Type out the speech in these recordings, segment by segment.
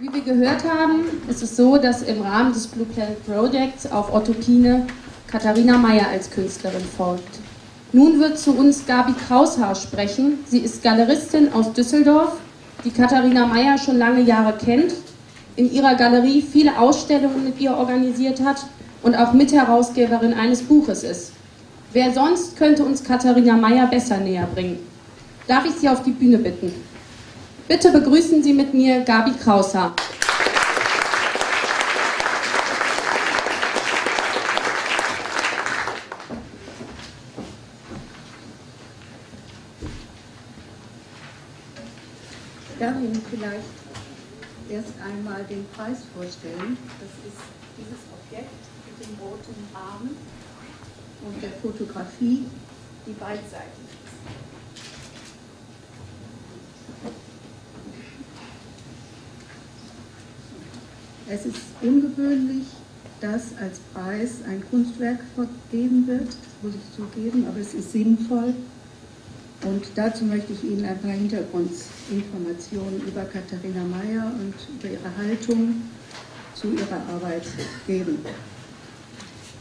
Wie wir gehört haben, ist es so, dass im Rahmen des Blue Planet Projects auf Otto Pine Katharina Meyer als Künstlerin folgt. Nun wird zu uns Gabi Kraushaar sprechen. Sie ist Galeristin aus Düsseldorf, die Katharina Meyer schon lange Jahre kennt, in ihrer Galerie viele Ausstellungen mit ihr organisiert hat und auch Mitherausgeberin eines Buches ist. Wer sonst könnte uns Katharina Meyer besser näher bringen? Darf ich Sie auf die Bühne bitten? Bitte begrüßen Sie mit mir Gabi Krauser. Ich darf Ihnen vielleicht erst einmal den Preis vorstellen. Das ist dieses Objekt mit dem roten Rahmen und der Fotografie, die beidseitig ist. Es ist ungewöhnlich, dass als Preis ein Kunstwerk vergeben wird, muss ich zugeben, aber es ist sinnvoll. Und dazu möchte ich Ihnen ein paar Hintergrundinformationen über Katharina Mayer und über ihre Haltung zu ihrer Arbeit geben.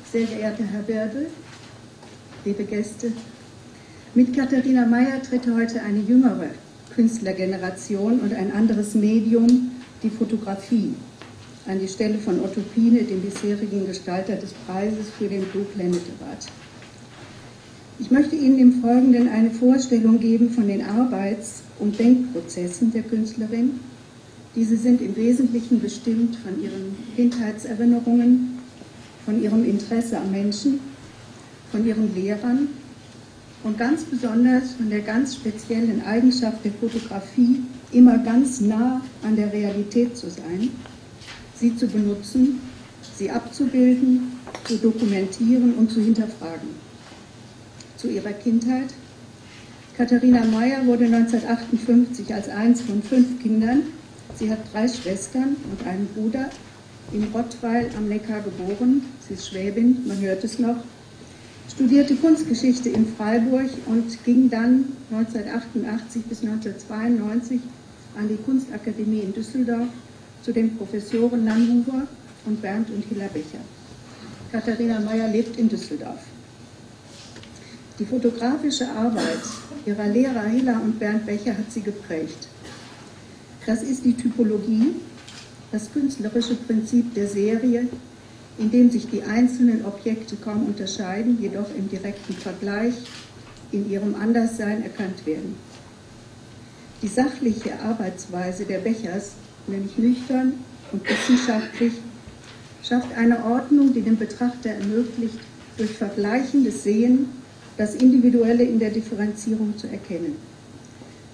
Sehr geehrter Herr Berdel, liebe Gäste, mit Katharina Mayer tritt heute eine jüngere Künstlergeneration und ein anderes Medium, die Fotografie, an die Stelle von Otto Pine, dem bisherigen Gestalter des Preises für den Blue Planet Award. Ich möchte Ihnen im Folgenden eine Vorstellung geben von den Arbeits- und Denkprozessen der Künstlerin. Diese sind im Wesentlichen bestimmt von ihren Kindheitserinnerungen, von ihrem Interesse am Menschen, von ihren Lehrern und ganz besonders von der ganz speziellen Eigenschaft der Fotografie, immer ganz nah an der Realität zu sein sie zu benutzen, sie abzubilden, zu dokumentieren und zu hinterfragen. Zu ihrer Kindheit. Katharina Meyer wurde 1958 als eins von fünf Kindern, sie hat drei Schwestern und einen Bruder, in Rottweil am Neckar geboren. Sie ist Schwäbin, man hört es noch. Studierte Kunstgeschichte in Freiburg und ging dann 1988 bis 1992 an die Kunstakademie in Düsseldorf zu den Professoren Landhuber und Bernd und Hilla Becher. Katharina Meyer lebt in Düsseldorf. Die fotografische Arbeit ihrer Lehrer Hilla und Bernd Becher hat sie geprägt. Das ist die Typologie, das künstlerische Prinzip der Serie, in dem sich die einzelnen Objekte kaum unterscheiden, jedoch im direkten Vergleich in ihrem Anderssein erkannt werden. Die sachliche Arbeitsweise der Bechers nämlich nüchtern und wissenschaftlich, schafft eine Ordnung, die dem Betrachter ermöglicht, durch vergleichendes Sehen das Individuelle in der Differenzierung zu erkennen.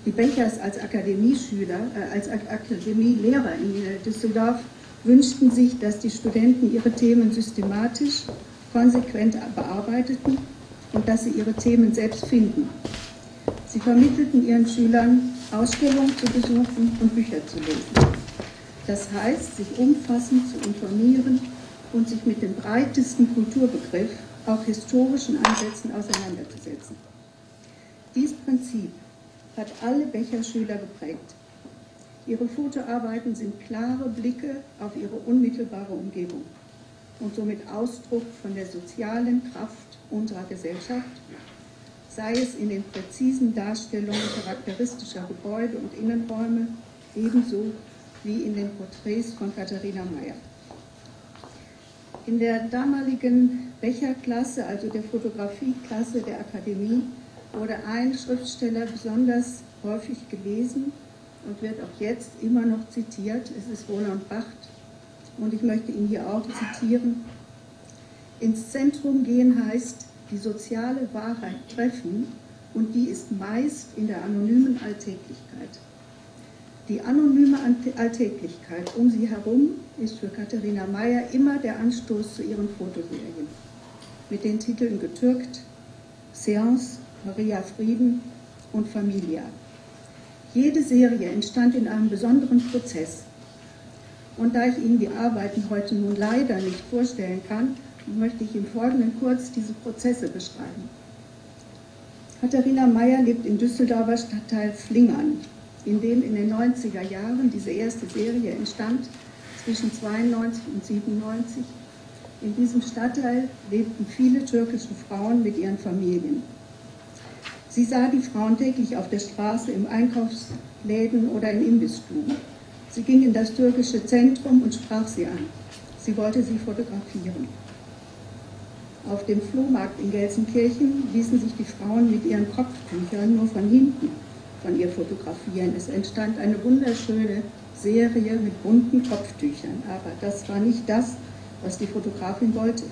Die Bechers als Akademieschüler, äh, als Akademielehrer in Düsseldorf wünschten sich, dass die Studenten ihre Themen systematisch, konsequent bearbeiteten und dass sie ihre Themen selbst finden. Sie vermittelten ihren Schülern, Ausstellungen zu besuchen und Bücher zu lesen. Das heißt, sich umfassend zu informieren und sich mit dem breitesten Kulturbegriff, auch historischen Ansätzen auseinanderzusetzen. Dies Prinzip hat alle Becherschüler geprägt. Ihre Fotoarbeiten sind klare Blicke auf ihre unmittelbare Umgebung und somit Ausdruck von der sozialen Kraft unserer Gesellschaft, sei es in den präzisen Darstellungen charakteristischer Gebäude und Innenräume, ebenso wie in den Porträts von Katharina Mayer. In der damaligen Becherklasse, also der Fotografieklasse der Akademie, wurde ein Schriftsteller besonders häufig gelesen und wird auch jetzt immer noch zitiert. Es ist Roland Bacht und ich möchte ihn hier auch zitieren. Ins Zentrum gehen heißt die soziale Wahrheit treffen und die ist meist in der anonymen Alltäglichkeit. Die anonyme Alltäglichkeit um sie herum ist für Katharina Mayer immer der Anstoß zu ihren Fotoserien. Mit den Titeln Getürkt, Seance, Maria Frieden und Familia. Jede Serie entstand in einem besonderen Prozess. Und da ich Ihnen die Arbeiten heute nun leider nicht vorstellen kann, möchte ich im Folgenden kurz diese Prozesse beschreiben. Katharina Mayer lebt im Düsseldorfer Stadtteil Flingern in dem in den 90er Jahren diese erste Serie entstand, zwischen 92 und 97. In diesem Stadtteil lebten viele türkische Frauen mit ihren Familien. Sie sah die Frauen täglich auf der Straße, im Einkaufsläden oder in Imbissstuben. Sie ging in das türkische Zentrum und sprach sie an. Sie wollte sie fotografieren. Auf dem Flohmarkt in Gelsenkirchen ließen sich die Frauen mit ihren Kopftüchern nur von hinten von ihr fotografieren. Es entstand eine wunderschöne Serie mit bunten Kopftüchern, aber das war nicht das, was die Fotografin wollte.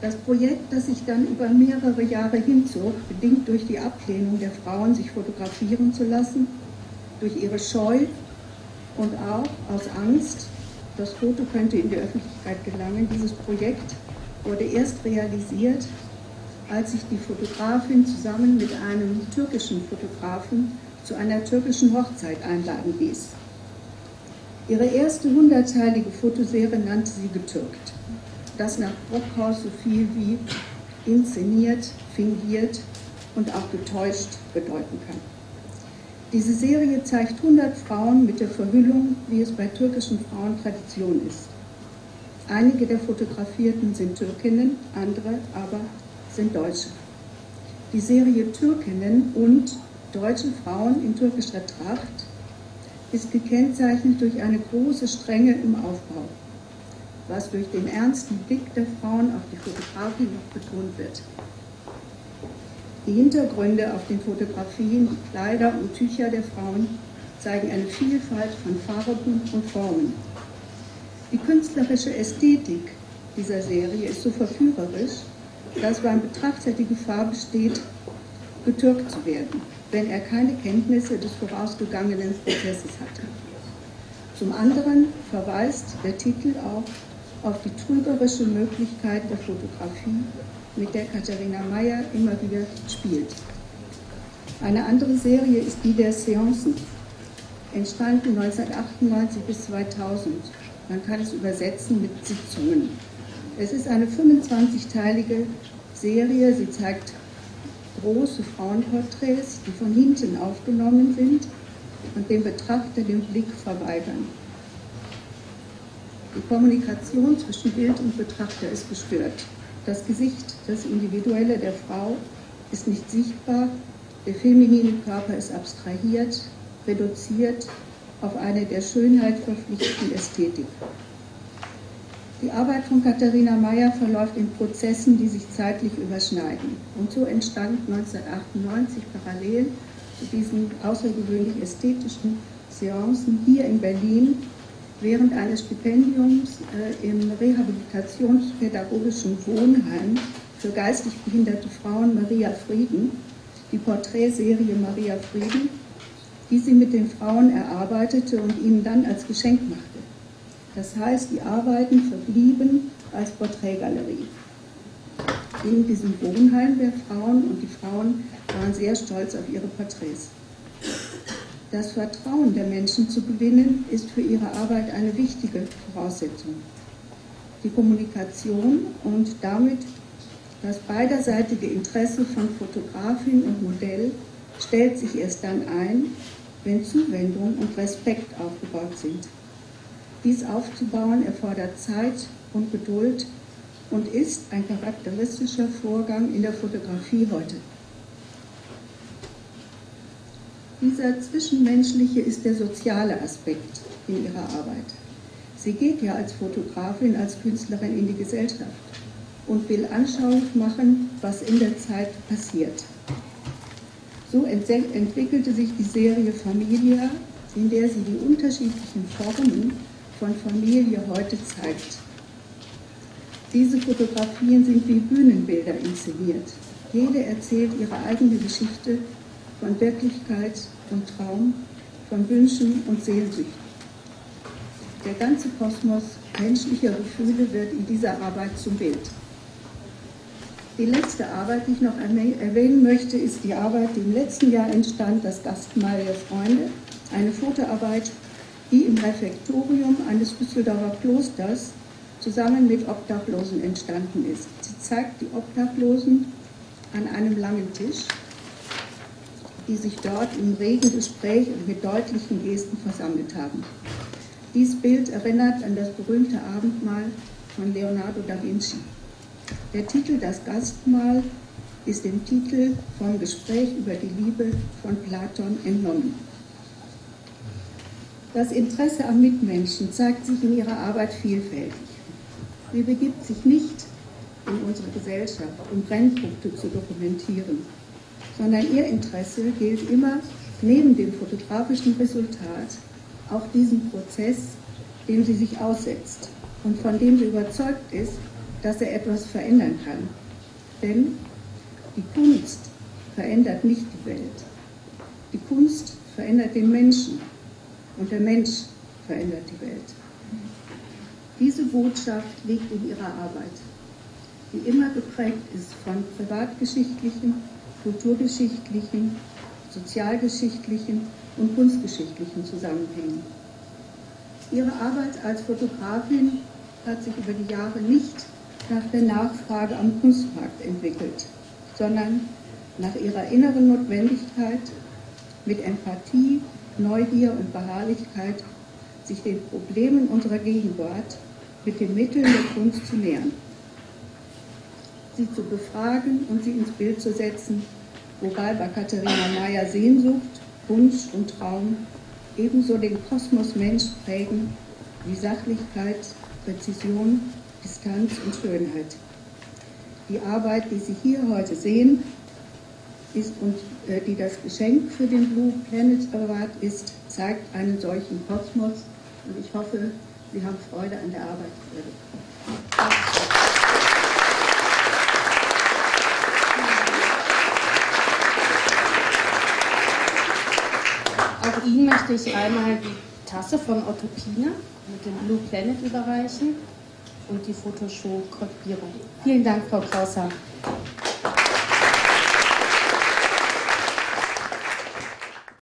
Das Projekt, das sich dann über mehrere Jahre hinzog, bedingt durch die Ablehnung der Frauen, sich fotografieren zu lassen, durch ihre Scheu und auch aus Angst, das Foto könnte in die Öffentlichkeit gelangen. Dieses Projekt wurde erst realisiert, als sich die Fotografin zusammen mit einem türkischen Fotografen zu einer türkischen Hochzeit einladen ließ. Ihre erste hundertteilige Fotoserie nannte sie Getürkt das nach Brockhaus so viel wie inszeniert, fingiert und auch getäuscht bedeuten kann. Diese Serie zeigt 100 Frauen mit der Verhüllung, wie es bei türkischen Frauen Tradition ist. Einige der Fotografierten sind Türkinnen, andere aber sind Deutsche. Die Serie Türkinnen und deutsche Frauen in türkischer Tracht ist gekennzeichnet durch eine große Strenge im Aufbau was durch den ernsten Blick der Frauen auf die Fotografie noch betont wird. Die Hintergründe auf den Fotografien, Kleider und Tücher der Frauen zeigen eine Vielfalt von Farben und Formen. Die künstlerische Ästhetik dieser Serie ist so verführerisch, dass beim Betrachter die Gefahr besteht, getürkt zu werden, wenn er keine Kenntnisse des vorausgegangenen Prozesses hatte. Zum anderen verweist der Titel auch auf die trügerische Möglichkeit der Fotografie, mit der Katharina Mayer immer wieder spielt. Eine andere Serie ist die der Seancen, entstanden 1998 bis 2000. Man kann es übersetzen mit Sitzungen. Es ist eine 25-teilige Serie. Sie zeigt große Frauenporträts, die von hinten aufgenommen sind und dem Betrachter den Blick verweigern. Die Kommunikation zwischen Bild und Betrachter ist gestört. Das Gesicht, das Individuelle der Frau ist nicht sichtbar, der feminine Körper ist abstrahiert, reduziert auf eine der Schönheit verpflichteten Ästhetik. Die Arbeit von Katharina Mayer verläuft in Prozessen, die sich zeitlich überschneiden. Und so entstand 1998 parallel zu diesen außergewöhnlich ästhetischen Seancen hier in Berlin während eines Stipendiums äh, im rehabilitationspädagogischen Wohnheim für geistig behinderte Frauen Maria Frieden, die Porträtserie Maria Frieden, die sie mit den Frauen erarbeitete und ihnen dann als Geschenk machte. Das heißt, die Arbeiten verblieben als Porträtgalerie. In diesem Wohnheim der Frauen und die Frauen waren sehr stolz auf ihre Porträts. Das Vertrauen der Menschen zu gewinnen, ist für ihre Arbeit eine wichtige Voraussetzung. Die Kommunikation und damit das beiderseitige Interesse von Fotografin und Modell stellt sich erst dann ein, wenn Zuwendung und Respekt aufgebaut sind. Dies aufzubauen erfordert Zeit und Geduld und ist ein charakteristischer Vorgang in der Fotografie heute. Dieser zwischenmenschliche ist der soziale Aspekt in ihrer Arbeit. Sie geht ja als Fotografin, als Künstlerin in die Gesellschaft und will anschaulich machen, was in der Zeit passiert. So entwickelte sich die Serie Familia, in der sie die unterschiedlichen Formen von Familie heute zeigt. Diese Fotografien sind wie Bühnenbilder inszeniert. Jede erzählt ihre eigene Geschichte von Wirklichkeit und Traum, von Wünschen und Sehnsüchten. Der ganze Kosmos menschlicher Gefühle wird in dieser Arbeit zum Bild. Die letzte Arbeit, die ich noch erwähnen möchte, ist die Arbeit, die im letzten Jahr entstand, das Gastmahl der Freunde, eine Fotoarbeit, die im Refektorium eines Düsseldorfer Klosters zusammen mit Obdachlosen entstanden ist. Sie zeigt die Obdachlosen an einem langen Tisch die sich dort im regen Gespräch und mit deutlichen Gesten versammelt haben. Dies Bild erinnert an das berühmte Abendmahl von Leonardo da Vinci. Der Titel Das Gastmahl ist dem Titel vom Gespräch über die Liebe von Platon entnommen. Das Interesse am Mitmenschen zeigt sich in ihrer Arbeit vielfältig. Sie begibt sich nicht in unsere Gesellschaft, um Brennpunkte zu dokumentieren, sondern ihr Interesse gilt immer neben dem fotografischen Resultat auch diesem Prozess, dem sie sich aussetzt und von dem sie überzeugt ist, dass er etwas verändern kann. Denn die Kunst verändert nicht die Welt. Die Kunst verändert den Menschen und der Mensch verändert die Welt. Diese Botschaft liegt in ihrer Arbeit, die immer geprägt ist von privatgeschichtlichen, kulturgeschichtlichen, sozialgeschichtlichen und kunstgeschichtlichen Zusammenhängen. Ihre Arbeit als Fotografin hat sich über die Jahre nicht nach der Nachfrage am Kunstmarkt entwickelt, sondern nach ihrer inneren Notwendigkeit, mit Empathie, Neugier und Beharrlichkeit sich den Problemen unserer Gegenwart mit den Mitteln der Kunst zu nähern, sie zu befragen und sie ins Bild zu setzen, wobei bei Katharina Mayer Sehnsucht, Wunsch und Traum ebenso den Kosmos Mensch prägen wie Sachlichkeit, Präzision, Distanz und Schönheit. Die Arbeit, die Sie hier heute sehen, ist und äh, die das Geschenk für den Blue Planet Award ist, zeigt einen solchen Kosmos und ich hoffe, Sie haben Freude an der Arbeit. Auch Ihnen möchte ich einmal die Tasse von Otto Pine mit dem Blue Planet überreichen und die Fotoshow Kodierung. Vielen Dank, Frau Krauser.